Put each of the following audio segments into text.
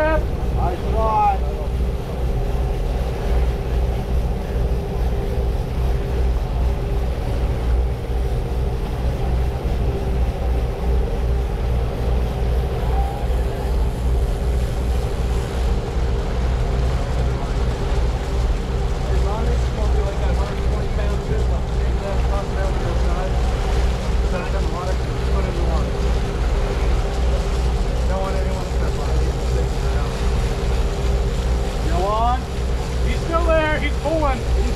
Stop. I saw.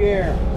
gear.